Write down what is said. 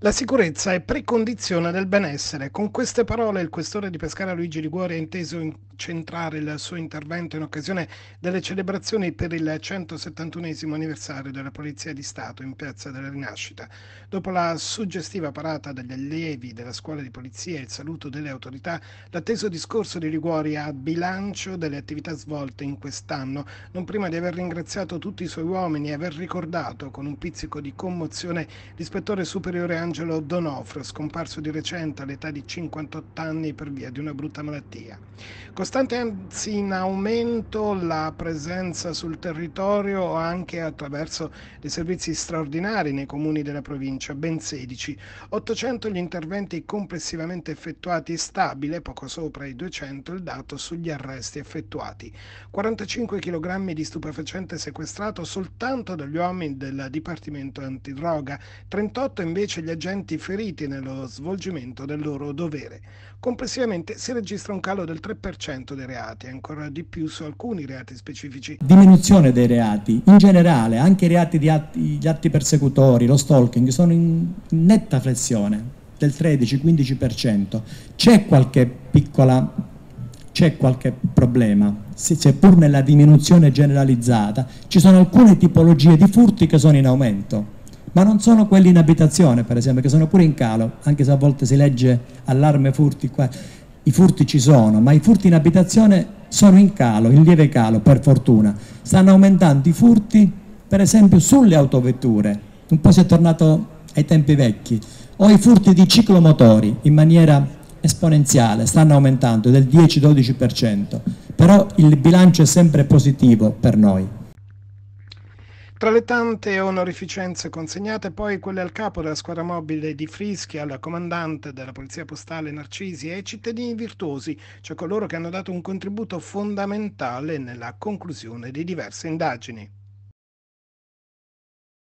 La sicurezza è precondizione del benessere. Con queste parole il questore di Pescara Luigi Liguori ha inteso centrare il suo intervento in occasione delle celebrazioni per il 171 anniversario della Polizia di Stato in Piazza della Rinascita. Dopo la suggestiva parata degli allievi della scuola di polizia e il saluto delle autorità, l'atteso discorso di Liguori ha bilancio delle attività svolte in quest'anno, non prima di aver ringraziato tutti i suoi uomini e aver ricordato con un pizzico di commozione l'ispettore superiore Angelo Donofrio, scomparso di recente all'età di 58 anni per via di una brutta malattia. Costante anzi in aumento la presenza sul territorio anche attraverso dei servizi straordinari nei comuni della provincia, ben 16. 800 gli interventi complessivamente effettuati stabile, poco sopra i 200 il dato sugli arresti effettuati. 45 kg di stupefacente sequestrato soltanto dagli uomini del Dipartimento Antidroga, 38 invece gli agenti feriti nello svolgimento del loro dovere. Complessivamente si registra un calo del 3% dei reati, ancora di più su alcuni reati specifici. Diminuzione dei reati, in generale, anche i reati di atti, gli atti persecutori, lo stalking, sono in netta flessione del 13-15%. C'è qualche piccola c'è qualche problema, seppur nella diminuzione generalizzata, ci sono alcune tipologie di furti che sono in aumento ma non sono quelli in abitazione per esempio, che sono pure in calo, anche se a volte si legge allarme furti qua. I furti ci sono, ma i furti in abitazione sono in calo, in lieve calo, per fortuna. Stanno aumentando i furti, per esempio, sulle autovetture. Un po' si è tornato ai tempi vecchi. O i furti di ciclomotori in maniera esponenziale, stanno aumentando del 10-12%. Però il bilancio è sempre positivo per noi. Tra le tante onorificenze consegnate poi quelle al capo della squadra mobile di Frischi, al comandante della Polizia Postale Narcisi e ai cittadini virtuosi, cioè coloro che hanno dato un contributo fondamentale nella conclusione di diverse indagini.